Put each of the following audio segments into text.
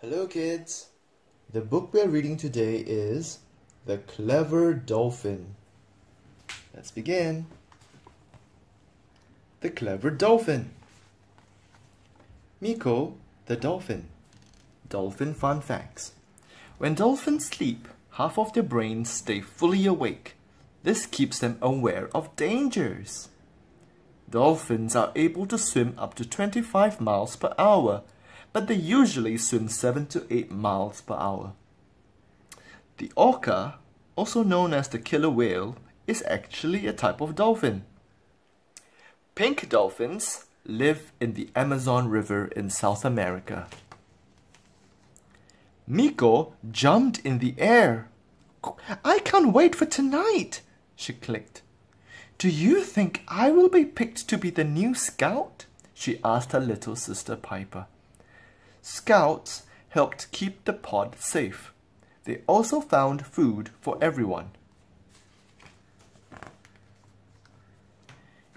Hello, kids. The book we're reading today is The Clever Dolphin. Let's begin. The Clever Dolphin. Meko, the dolphin. Dolphin fun facts. When dolphins sleep, half of their brains stay fully awake. This keeps them aware of dangers. Dolphins are able to swim up to 25 miles per hour but they usually swim 7 to 8 miles per hour. The orca, also known as the killer whale, is actually a type of dolphin. Pink dolphins live in the Amazon River in South America. Meko jumped in the air. I can't wait for tonight, she clicked. Do you think I will be picked to be the new scout? she asked her little sister Piper. Scouts helped keep the pod safe. They also found food for everyone.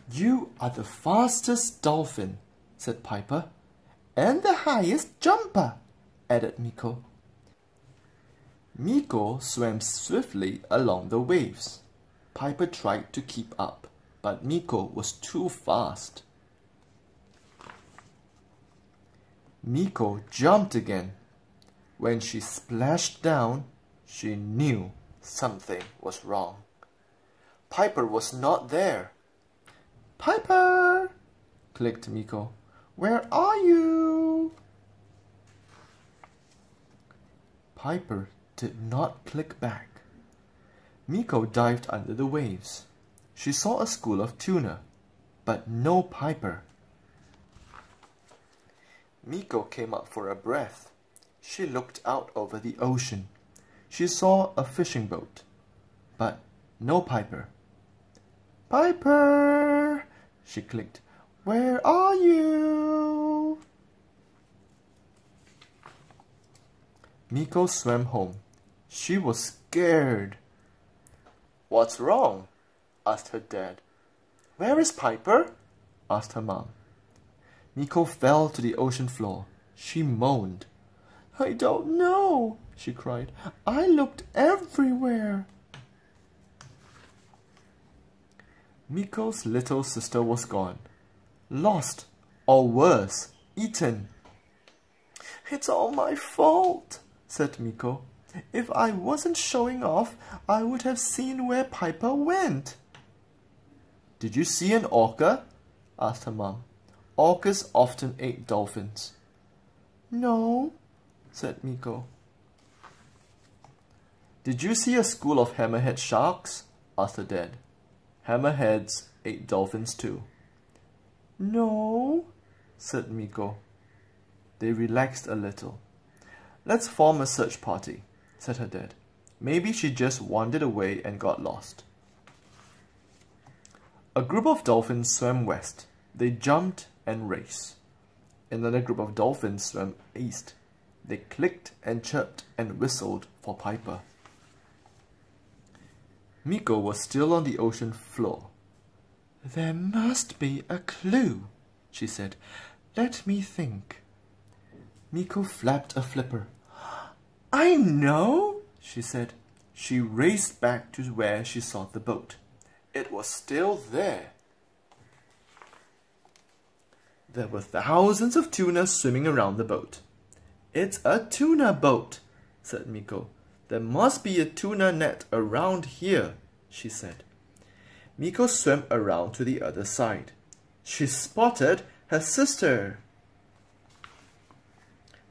You are the fastest dolphin, said Piper. And the highest jumper, added Meko. Meko swam swiftly along the waves. Piper tried to keep up, but Meko was too fast. Meko jumped again. When she splashed down, she knew something was wrong. Piper was not there. Piper! clicked Meko. Where are you? Piper did not click back. Meko dived under the waves. She saw a school of tuna, but no Piper. Meko came up for a breath. She looked out over the ocean. She saw a fishing boat, but no Piper. Piper! She clicked. Where are you? Meko swam home. She was scared. What's wrong? asked her dad. Where is Piper? asked her mom. Meko fell to the ocean floor. She moaned. I don't know, she cried. I looked everywhere. Meko's little sister was gone. Lost, or worse, eaten. It's all my fault, said Meko. If I wasn't showing off, I would have seen where Piper went. Did you see an orca? asked her mom. Orcas often ate dolphins. No, said Meko. Did you see a school of hammerhead sharks? asked her dad. Hammerheads ate dolphins too. No, said Meko. They relaxed a little. Let's form a search party, said her dad. Maybe she just wandered away and got lost. A group of dolphins swam west. They jumped and race. Another group of dolphins swam east. They clicked and chirped and whistled for Piper. Meko was still on the ocean floor. There must be a clue, she said. Let me think. Meko flapped a flipper. I know, she said. She raced back to where she saw the boat. It was still there. There were thousands of tuna swimming around the boat. It's a tuna boat, said Meko. There must be a tuna net around here, she said. Meko swam around to the other side. She spotted her sister.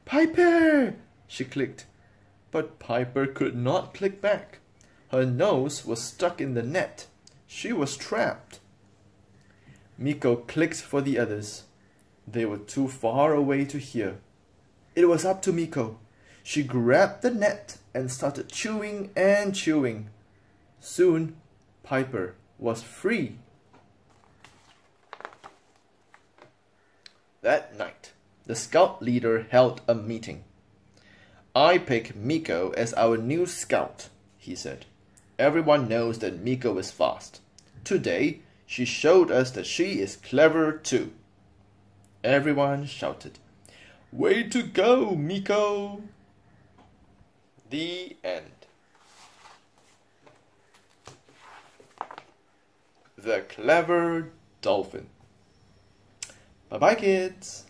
Piper! she clicked. But Piper could not click back. Her nose was stuck in the net. She was trapped. Meko clicked for the others. They were too far away to hear. It was up to Meko. She grabbed the net and started chewing and chewing. Soon, Piper was free. That night, the scout leader held a meeting. I pick Meko as our new scout, he said. Everyone knows that Meko is fast. Today, she showed us that she is clever too. Everyone shouted. Way to go, Meko! The end. The Clever Dolphin. Bye bye, kids.